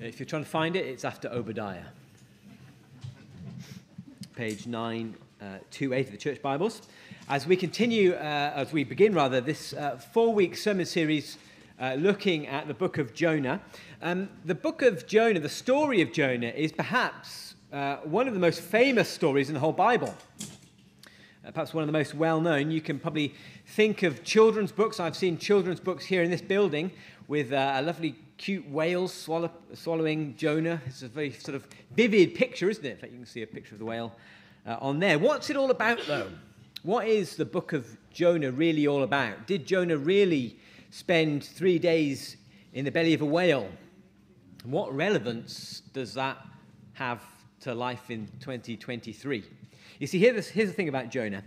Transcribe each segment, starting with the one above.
If you're trying to find it, it's after Obadiah. Page 928 uh, of the Church Bibles. As we continue, uh, as we begin rather, this uh, four week sermon series uh, looking at the book of Jonah. Um, the book of Jonah, the story of Jonah, is perhaps uh, one of the most famous stories in the whole Bible. Uh, perhaps one of the most well known. You can probably think of children's books. I've seen children's books here in this building with uh, a lovely, cute whale swallow, swallowing Jonah. It's a very sort of vivid picture, isn't it? In fact, you can see a picture of the whale uh, on there. What's it all about, though? What is the book of Jonah really all about? Did Jonah really spend three days in the belly of a whale? What relevance does that have to life in 2023? You see, here's, here's the thing about Jonah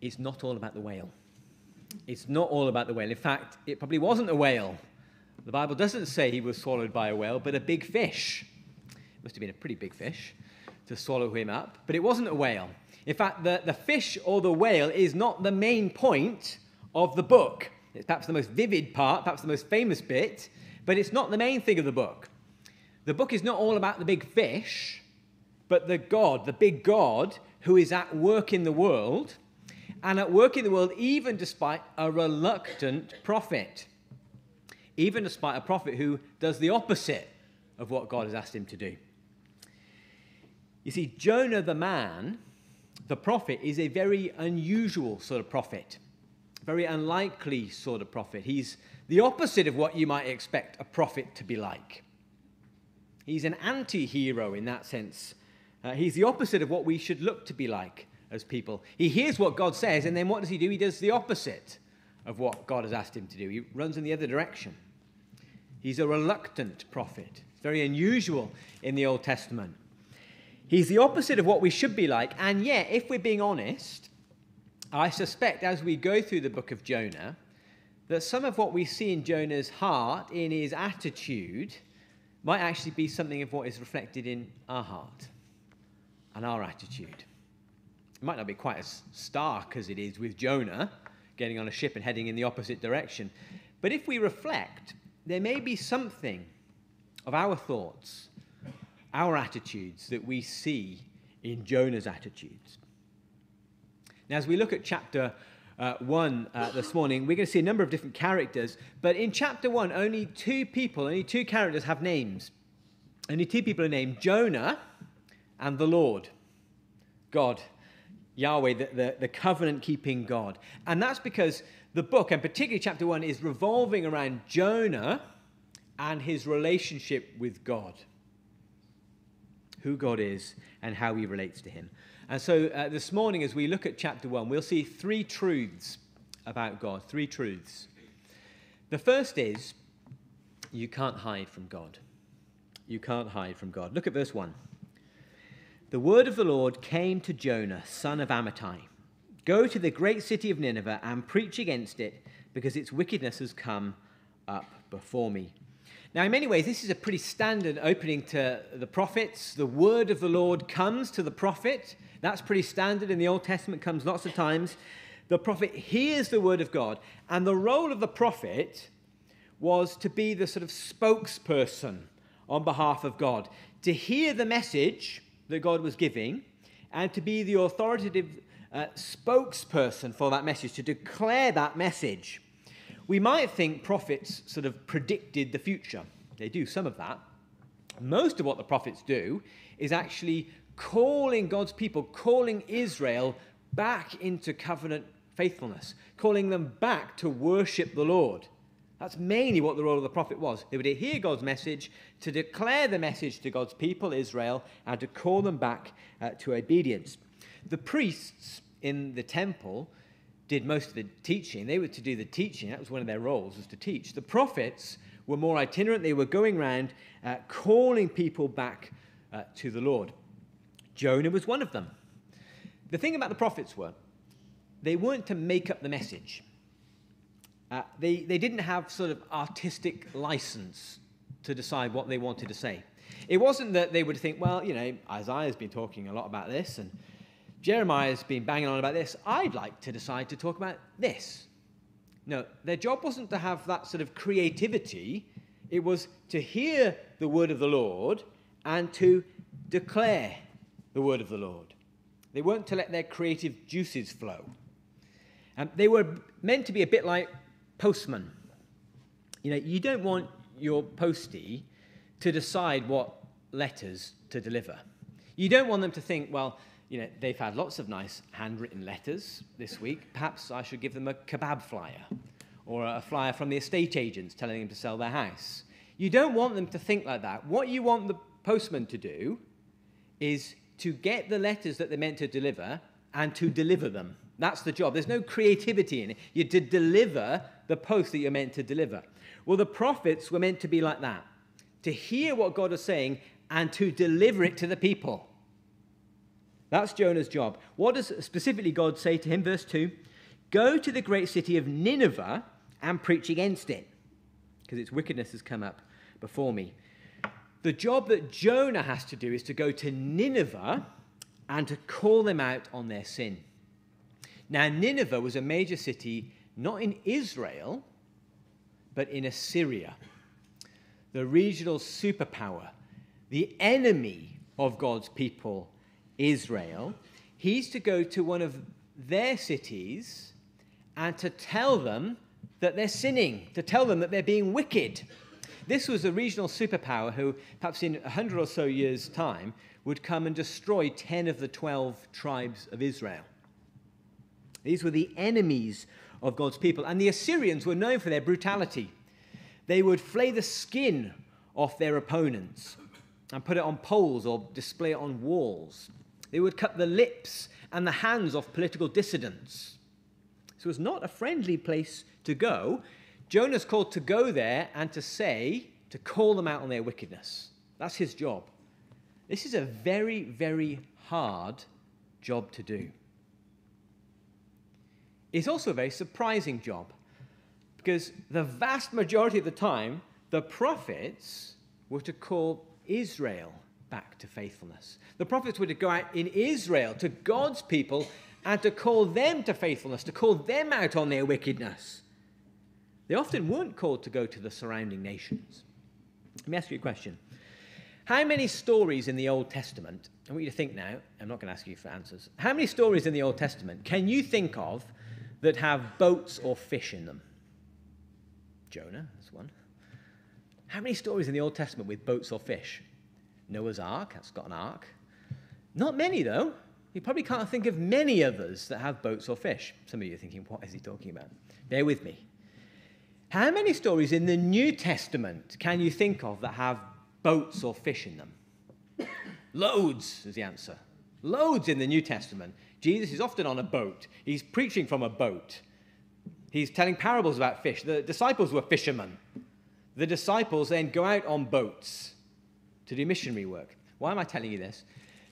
it's not all about the whale. It's not all about the whale. In fact, it probably wasn't a whale. The Bible doesn't say he was swallowed by a whale, but a big fish. It must have been a pretty big fish to swallow him up, but it wasn't a whale. In fact, the, the fish or the whale is not the main point of the book. It's perhaps the most vivid part, perhaps the most famous bit, but it's not the main thing of the book. The book is not all about the big fish, but the God, the big God who is at work in the world, and at work in the world even despite a reluctant prophet. Even despite a prophet who does the opposite of what God has asked him to do. You see, Jonah the man the prophet is a very unusual sort of prophet, very unlikely sort of prophet. He's the opposite of what you might expect a prophet to be like. He's an anti hero in that sense. Uh, he's the opposite of what we should look to be like as people. He hears what God says, and then what does he do? He does the opposite of what God has asked him to do. He runs in the other direction. He's a reluctant prophet. It's very unusual in the Old Testament. He's the opposite of what we should be like. And yet, if we're being honest, I suspect as we go through the book of Jonah, that some of what we see in Jonah's heart, in his attitude, might actually be something of what is reflected in our heart and our attitude. It might not be quite as stark as it is with Jonah getting on a ship and heading in the opposite direction. But if we reflect, there may be something of our thoughts our attitudes that we see in Jonah's attitudes. Now, as we look at chapter uh, 1 uh, this morning, we're going to see a number of different characters. But in chapter 1, only two people, only two characters have names. Only two people are named Jonah and the Lord, God, Yahweh, the, the, the covenant keeping God. And that's because the book, and particularly chapter 1, is revolving around Jonah and his relationship with God who God is and how he relates to him. And so uh, this morning, as we look at chapter 1, we'll see three truths about God. Three truths. The first is you can't hide from God. You can't hide from God. Look at verse 1. The word of the Lord came to Jonah, son of Amittai Go to the great city of Nineveh and preach against it, because its wickedness has come up before me. Now, in many ways, this is a pretty standard opening to the prophets. The word of the Lord comes to the prophet. That's pretty standard in the Old Testament, comes lots of times. The prophet hears the word of God, and the role of the prophet was to be the sort of spokesperson on behalf of God, to hear the message that God was giving, and to be the authoritative uh, spokesperson for that message, to declare that message. We might think prophets sort of predicted the future. They do some of that. Most of what the prophets do is actually calling God's people, calling Israel back into covenant faithfulness, calling them back to worship the Lord. That's mainly what the role of the prophet was. They were to hear God's message, to declare the message to God's people, Israel, and to call them back uh, to obedience. The priests in the temple did most of the teaching. They were to do the teaching. That was one of their roles, was to teach. The prophets were more itinerant. They were going around uh, calling people back uh, to the Lord. Jonah was one of them. The thing about the prophets were, they weren't to make up the message. Uh, they, they didn't have sort of artistic license to decide what they wanted to say. It wasn't that they would think, well, you know, Isaiah's been talking a lot about this, and Jeremiah's been banging on about this. I'd like to decide to talk about this. No, their job wasn't to have that sort of creativity, It was to hear the word of the Lord and to declare the word of the Lord. They weren't to let their creative juices flow. Um, they were meant to be a bit like postmen. You know, you don't want your postie to decide what letters to deliver. You don't want them to think, well, you know, they've had lots of nice handwritten letters this week. Perhaps I should give them a kebab flyer or a flyer from the estate agents telling them to sell their house. You don't want them to think like that. What you want the postman to do is to get the letters that they're meant to deliver and to deliver them. That's the job. There's no creativity in it. You're to deliver the post that you're meant to deliver. Well, the prophets were meant to be like that to hear what God is saying and to deliver it to the people. That's Jonah's job. What does specifically God say to him? Verse 2 Go to the great city of Nineveh and preach against it, because its wickedness has come up before me. The job that Jonah has to do is to go to Nineveh and to call them out on their sin. Now, Nineveh was a major city not in Israel, but in Assyria, the regional superpower, the enemy of God's people, Israel. He's to go to one of their cities and to tell them that they're sinning, to tell them that they're being wicked. This was a regional superpower who, perhaps in a hundred or so years' time, would come and destroy 10 of the 12 tribes of Israel. These were the enemies of God's people. And the Assyrians were known for their brutality. They would flay the skin off their opponents and put it on poles or display it on walls. They would cut the lips and the hands off political dissidents. So it was not a friendly place to go. Jonah's called to go there and to say, to call them out on their wickedness. That's his job. This is a very, very hard job to do. It's also a very surprising job because the vast majority of the time, the prophets were to call Israel back to faithfulness. The prophets were to go out in Israel to God's people and to call them to faithfulness, to call them out on their wickedness. They often weren't called to go to the surrounding nations. Let me ask you a question. How many stories in the Old Testament, I want you to think now, I'm not going to ask you for answers. How many stories in the Old Testament can you think of that have boats or fish in them? Jonah, that's one. How many stories in the Old Testament with boats or fish? Noah's Ark, that's got an ark. Not many, though. You probably can't think of many others that have boats or fish. Some of you are thinking, what is he talking about? Bear with me. How many stories in the New Testament can you think of that have boats or fish in them? Loads is the answer. Loads in the New Testament. Jesus is often on a boat, he's preaching from a boat. He's telling parables about fish. The disciples were fishermen. The disciples then go out on boats to do missionary work. Why am I telling you this?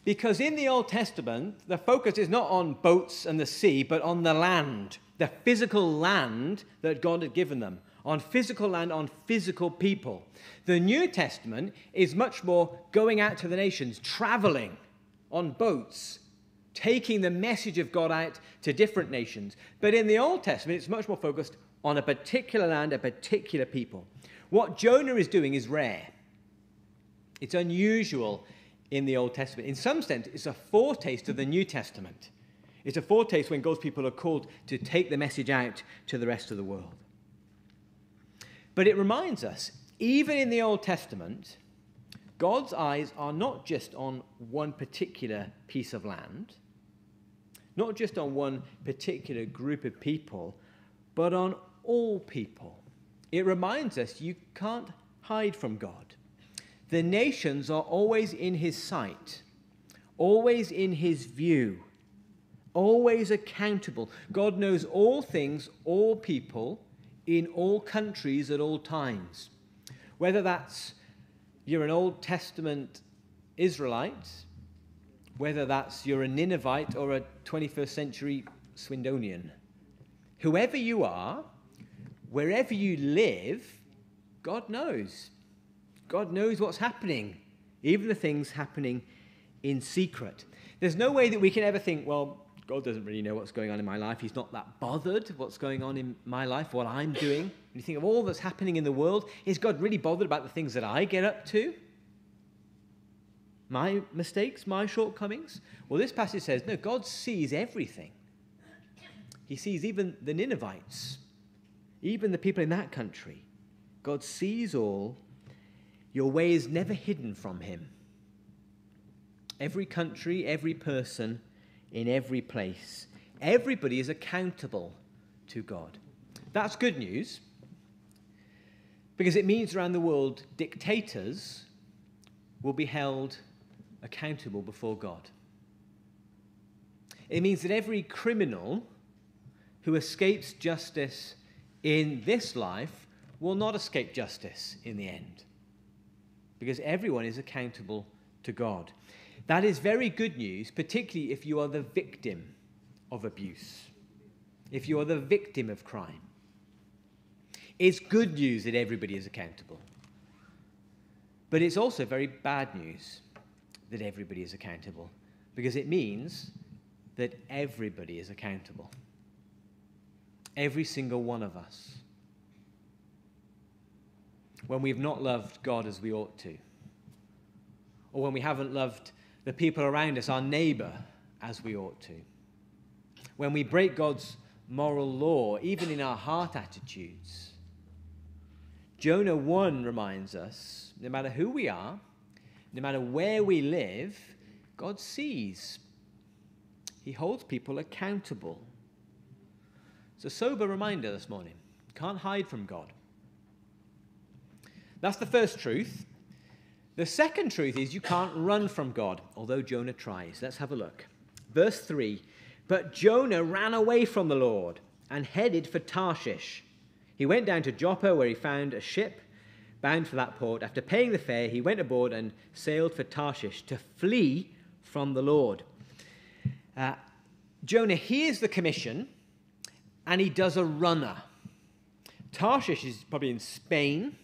Because in the Old Testament, the focus is not on boats and the sea, but on the land, the physical land that God had given them, on physical land, on physical people. The New Testament is much more going out to the nations, traveling on boats, taking the message of God out to different nations. But in the Old Testament, it's much more focused on a particular land, a particular people. What Jonah is doing is rare. It's unusual in the Old Testament. In some sense, it's a foretaste of the New Testament. It's a foretaste when God's people are called to take the message out to the rest of the world. But it reminds us, even in the Old Testament, God's eyes are not just on one particular piece of land, not just on one particular group of people, but on all people. It reminds us you can't hide from God. The nations are always in his sight, always in his view, always accountable. God knows all things, all people, in all countries at all times. Whether that's you're an Old Testament Israelite, whether that's you're a Ninevite or a 21st century Swindonian. Whoever you are, wherever you live, God knows. God knows what's happening, even the things happening in secret. There's no way that we can ever think, well, God doesn't really know what's going on in my life. He's not that bothered what's going on in my life, what I'm doing. When you think of all that's happening in the world, is God really bothered about the things that I get up to? My mistakes, my shortcomings? Well, this passage says, no, God sees everything. He sees even the Ninevites, even the people in that country. God sees all. Your way is never hidden from him. Every country, every person, in every place. Everybody is accountable to God. That's good news because it means around the world dictators will be held accountable before God. It means that every criminal who escapes justice in this life will not escape justice in the end because everyone is accountable to God. That is very good news, particularly if you are the victim of abuse, if you are the victim of crime. It's good news that everybody is accountable. But it's also very bad news that everybody is accountable because it means that everybody is accountable. Every single one of us. When we've not loved God as we ought to, or when we haven't loved the people around us, our neighbor, as we ought to. When we break God's moral law, even in our heart attitudes. Jonah 1 reminds us no matter who we are, no matter where we live, God sees. He holds people accountable. It's a sober reminder this morning. Can't hide from God. That's the first truth. The second truth is you can't run from God, although Jonah tries. Let's have a look. Verse 3 But Jonah ran away from the Lord and headed for Tarshish. He went down to Joppa, where he found a ship bound for that port. After paying the fare, he went aboard and sailed for Tarshish to flee from the Lord. Uh, Jonah hears the commission and he does a runner. Tarshish is probably in Spain.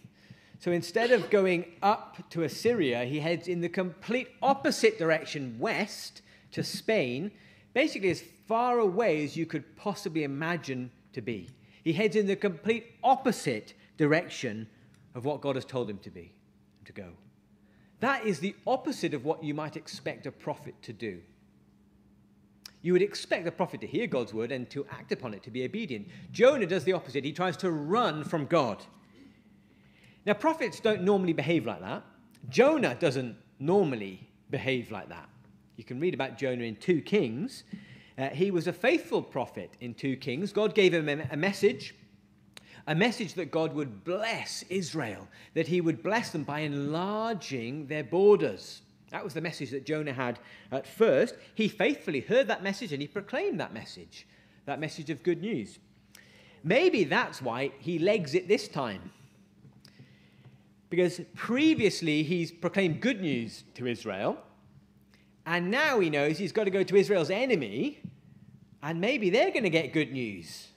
So instead of going up to Assyria, he heads in the complete opposite direction, west to Spain, basically as far away as you could possibly imagine to be. He heads in the complete opposite direction of what God has told him to be, to go. That is the opposite of what you might expect a prophet to do. You would expect the prophet to hear God's word and to act upon it, to be obedient. Jonah does the opposite. He tries to run from God. Now, prophets don't normally behave like that. Jonah doesn't normally behave like that. You can read about Jonah in 2 Kings. Uh, he was a faithful prophet in 2 Kings. God gave him a, a message, a message that God would bless Israel, that he would bless them by enlarging their borders. That was the message that Jonah had at first. He faithfully heard that message and he proclaimed that message, that message of good news. Maybe that's why he legs it this time. Because previously he's proclaimed good news to Israel, and now he knows he's got to go to Israel's enemy, and maybe they're going to get good news.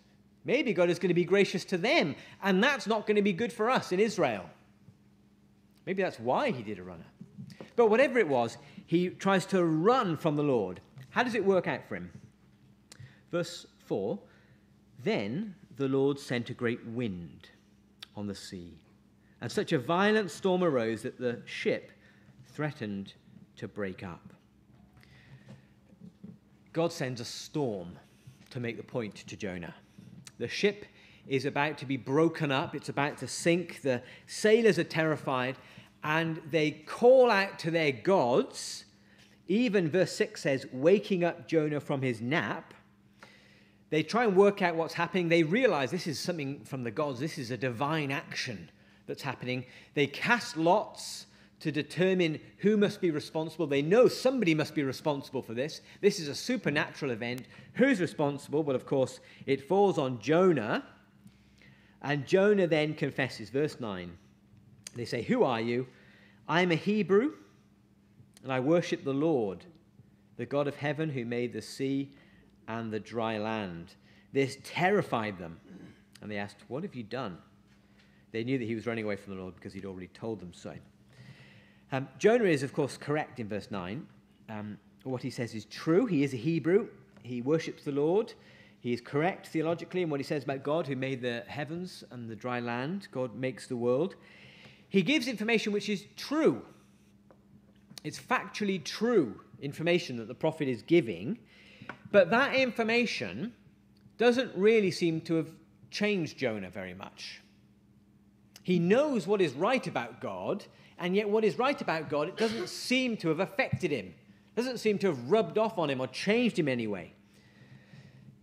Maybe God is going to be gracious to them, and that's not going to be good for us in Israel. Maybe that's why he did a runner. But whatever it was, he tries to run from the Lord. How does it work out for him? Verse 4 Then the Lord sent a great wind on the sea and such a violent storm arose that the ship threatened to break up. God sends a storm to make the point to Jonah. The ship is about to be broken up, it's about to sink. The sailors are terrified and they call out to their gods. Even verse 6 says, waking up Jonah from his nap. They try and work out what's happening. They realize this is something from the gods, this is a divine action that's happening. They cast lots to determine who must be responsible. They know somebody must be responsible for this. This is a supernatural event. Who's responsible? Well, of course, it falls on Jonah. And Jonah then confesses. Verse 9. They say, Who are you? I am a Hebrew, and I worship the Lord, the God of heaven who made the sea and the dry land. This terrified them. And they asked, What have you done? They knew that he was running away from the Lord because he'd already told them so. Um, Jonah is, of course, correct in verse 9. Um, what he says is true. He is a Hebrew. he worships the Lord. He is correct theologically in what he says about God, who made the heavens and the dry land. God makes the world. He gives information which is true. It's factually true information that the prophet is giving, but that information doesn't really seem to have changed Jonah very much. He knows what is right about God, and yet what is right about God, it doesn't seem to have affected him, doesn't seem to have rubbed off on him or changed him anyway.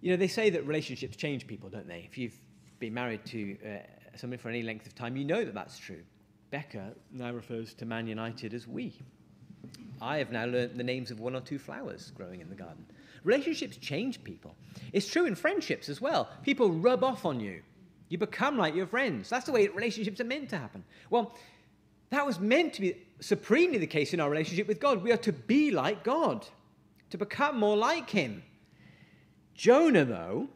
You know, they say that relationships change people, don't they? If you've been married to uh, someone for any length of time, you know that that's true. Becca now refers to Man United as we. I have now learned the names of one or two flowers growing in the garden. Relationships change people. It's true in friendships as well. People rub off on you. You become like your friends. That's the way relationships are meant to happen. Well, that was meant to be supremely the case in our relationship with God. We are to be like God, to become more like Him. Jonah, though,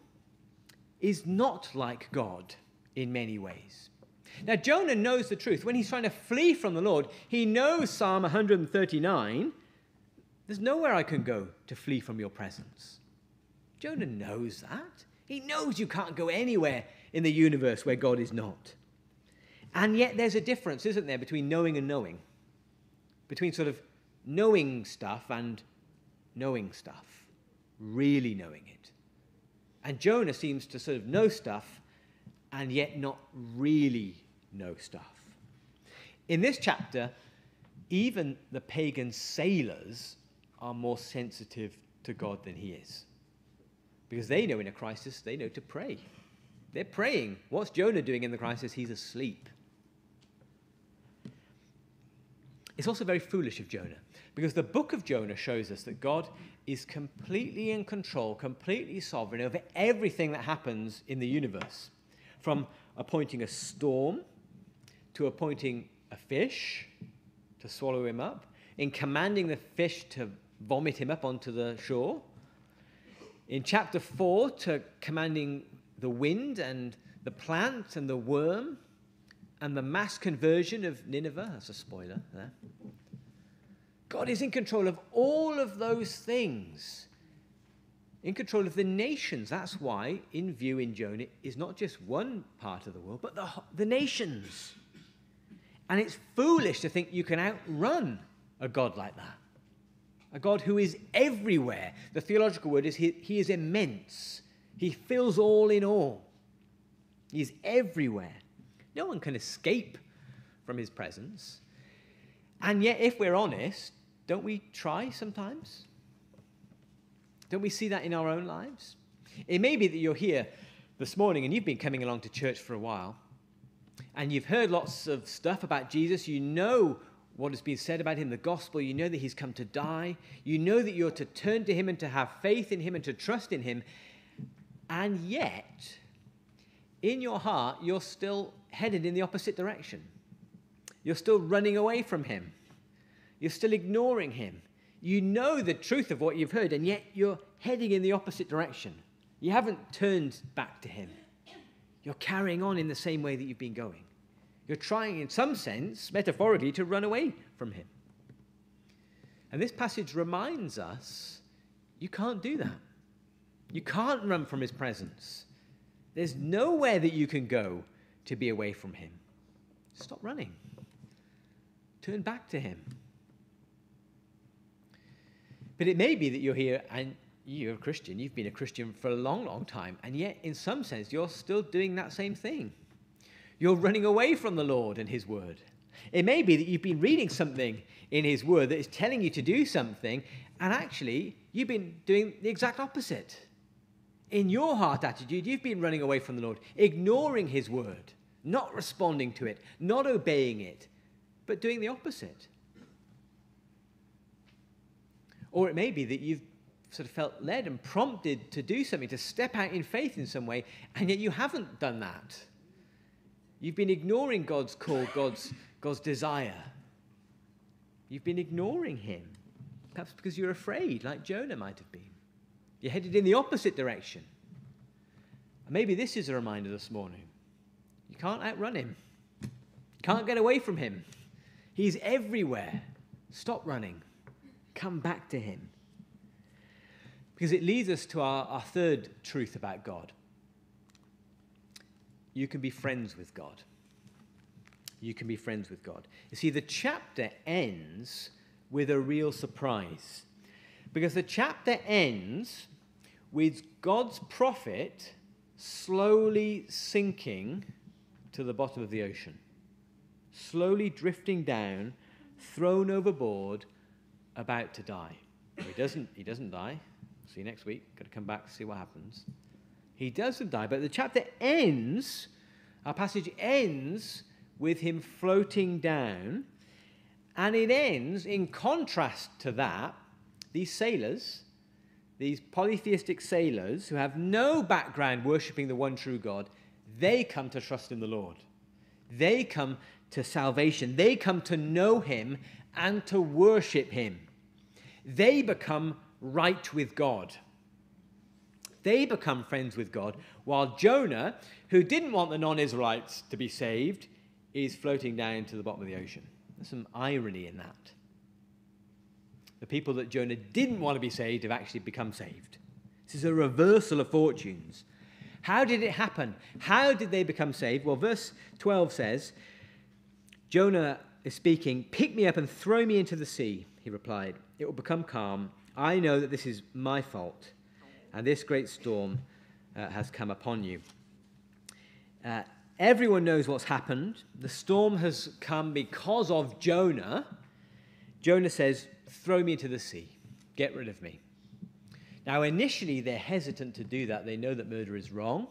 is not like God in many ways. Now, Jonah knows the truth. When he's trying to flee from the Lord, he knows Psalm 139 there's nowhere I can go to flee from your presence. Jonah knows that. He knows you can't go anywhere in the universe where God is not. And yet there's a difference, isn't there, between knowing and knowing? Between sort of knowing stuff and knowing stuff, really knowing it. And Jonah seems to sort of know stuff and yet not really know stuff. In this chapter, even the pagan sailors are more sensitive to God than he is. Because they know in a crisis, they know to pray. They're praying. What's Jonah doing in the crisis? He's asleep. It's also very foolish of Jonah because the book of Jonah shows us that God is completely in control, completely sovereign over everything that happens in the universe. From appointing a storm to appointing a fish to swallow him up, in commanding the fish to vomit him up onto the shore. In chapter 4, to commanding the wind and the plant and the worm and the mass conversion of Nineveh. That's a spoiler there. God is in control of all of those things, in control of the nations. That's why, in view in Jonah, is not just one part of the world, but the, the nations. And it's foolish to think you can outrun a God like that a God who is everywhere. The theological word is he, he is immense, he fills all in all. He's everywhere. No one can escape from his presence. And yet, if we're honest, don't we try sometimes? Don't we see that in our own lives? It may be that you're here this morning and you've been coming along to church for a while and you've heard lots of stuff about Jesus. You know what has been said about him, the gospel. You know that he's come to die. You know that you're to turn to him and to have faith in him and to trust in him. And yet, in your heart, you're still headed in the opposite direction. You're still running away from him. You're still ignoring him. You know the truth of what you've heard, and yet you're heading in the opposite direction. You haven't turned back to him. You're carrying on in the same way that you've been going. You're trying, in some sense, metaphorically, to run away from him. And this passage reminds us you can't do that. You can't run from his presence. There's nowhere that you can go to be away from him. Stop running. Turn back to him. But it may be that you're here and you're a Christian. You've been a Christian for a long, long time. And yet, in some sense, you're still doing that same thing. You're running away from the Lord and His Word. It may be that you've been reading something in His Word that is telling you to do something, and actually, you've been doing the exact opposite. In your heart attitude, you've been running away from the Lord, ignoring His Word, not responding to it, not obeying it, but doing the opposite. Or it may be that you've sort of felt led and prompted to do something, to step out in faith in some way, and yet you haven't done that. You've been ignoring God's call, God's, God's desire. You've been ignoring Him, perhaps because you're afraid, like Jonah might have been. You're headed in the opposite direction. And maybe this is a reminder this morning. You can't outrun Him, you can't get away from Him. He's everywhere. Stop running, come back to Him. because it leads us to our, our third truth about God. You can be friends with God. You can be friends with God. You see, the chapter ends with a real surprise. Because the chapter ends with God's prophet slowly sinking to the bottom of the ocean, slowly drifting down, thrown overboard, about to die. He doesn't, he doesn't die. See you next week. Got to come back see what happens. He doesn't die, but the chapter ends, our passage ends with him floating down, and it ends in contrast to that. These sailors, these polytheistic sailors who have no background worshipping the one true God, they come to trust in the Lord. They come to salvation. They come to know him and to worship him. They become right with God. They become friends with God, while Jonah, who didn't want the non Israelites to be saved, is floating down to the bottom of the ocean. There's some irony in that. The people that Jonah didn't want to be saved have actually become saved. This is a reversal of fortunes. How did it happen? How did they become saved? Well, verse 12 says, Jonah is speaking, Pick me up and throw me into the sea, he replied. It will become calm. I know that this is my fault, and this great storm uh, has come upon you. Uh, everyone knows what's happened. The storm has come because of Jonah. Jonah says, Throw me into the sea, get rid of me. Now, initially, they're hesitant to do that. They know that murder is wrong.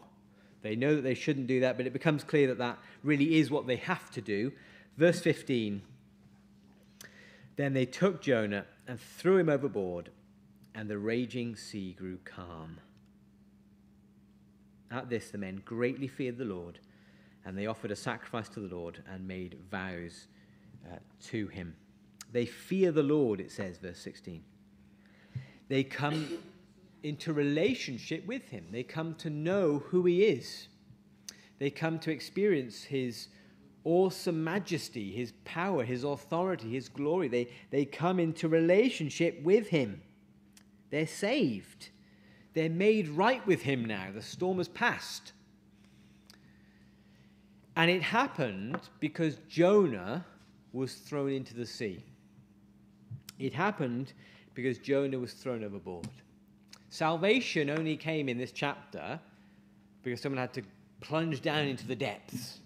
They know that they shouldn't do that, but it becomes clear that that really is what they have to do. Verse 15 Then they took Jonah and threw him overboard, and the raging sea grew calm. At this, the men greatly feared the Lord, and they offered a sacrifice to the Lord and made vows uh, to him. They fear the Lord, it says, verse 16. They come into relationship with him, they come to know who he is, they come to experience his awesome majesty, his power, his authority, his glory. They, they come into relationship with him. They're saved. They're made right with him now. The storm has passed. And it happened because Jonah was thrown into the sea. It happened because Jonah was thrown overboard. Salvation only came in this chapter because someone had to plunge down into the depths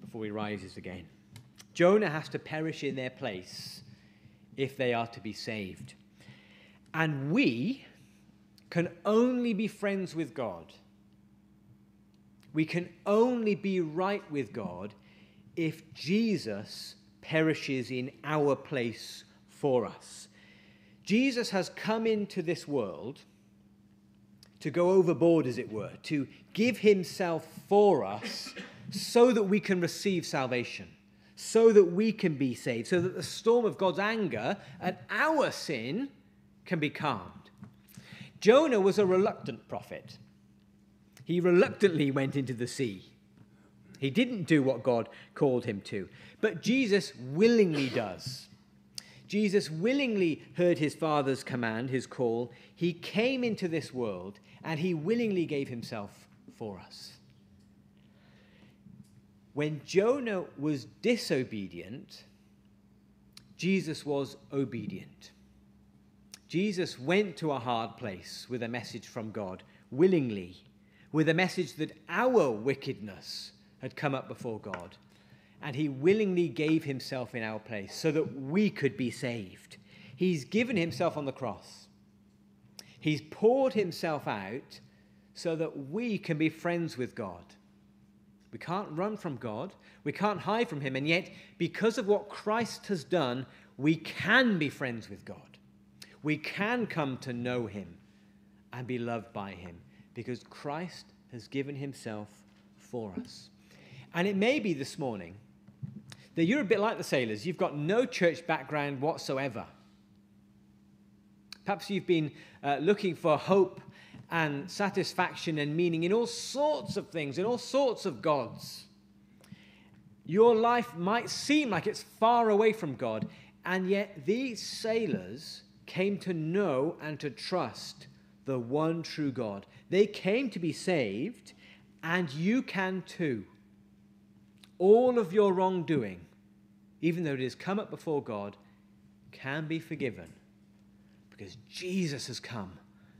before he rises again. Jonah has to perish in their place if they are to be saved. And we can only be friends with God. We can only be right with God if Jesus perishes in our place for us. Jesus has come into this world to go overboard, as it were, to give himself for us so that we can receive salvation, so that we can be saved, so that the storm of God's anger at our sin can be calmed. Jonah was a reluctant prophet. He reluctantly went into the sea. He didn't do what God called him to. But Jesus willingly does. Jesus willingly heard his Father's command, his call. He came into this world and he willingly gave himself for us. When Jonah was disobedient, Jesus was obedient. Jesus went to a hard place with a message from God willingly, with a message that our wickedness had come up before God. And he willingly gave himself in our place so that we could be saved. He's given himself on the cross. He's poured himself out so that we can be friends with God. We can't run from God. We can't hide from Him. And yet, because of what Christ has done, we can be friends with God. We can come to know Him and be loved by Him because Christ has given Himself for us. And it may be this morning that you're a bit like the sailors. You've got no church background whatsoever. Perhaps you've been uh, looking for hope and satisfaction and meaning in all sorts of things, in all sorts of gods. Your life might seem like it's far away from God, and yet these sailors came to know and to trust the one true God. They came to be saved, and you can too. All of your wrongdoing, even though it has come up before God, can be forgiven because Jesus has come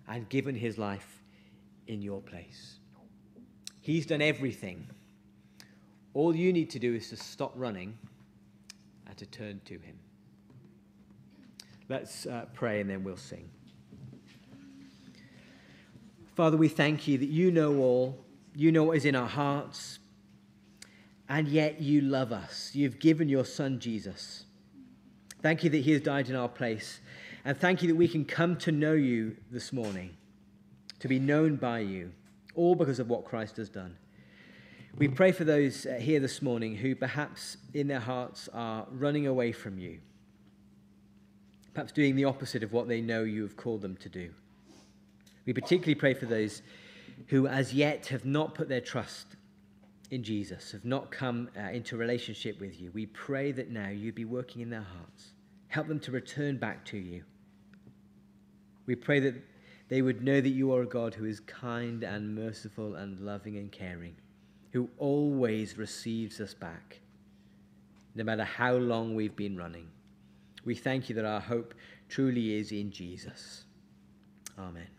and given his life in your place. He's done everything. All you need to do is to stop running and to turn to him. Let's uh, pray and then we'll sing. Father, we thank you that you know all, you know what is in our hearts, and yet you love us. You've given your Son Jesus. Thank you that he has died in our place, and thank you that we can come to know you this morning, to be known by you, all because of what Christ has done. We pray for those uh, here this morning who perhaps in their hearts are running away from you perhaps doing the opposite of what they know you have called them to do. We particularly pray for those who, as yet, have not put their trust in Jesus, have not come uh, into relationship with you. We pray that now you'd be working in their hearts. Help them to return back to you. We pray that they would know that you are a God who is kind and merciful and loving and caring, who always receives us back, no matter how long we've been running. We thank you that our hope truly is in Jesus. Amen.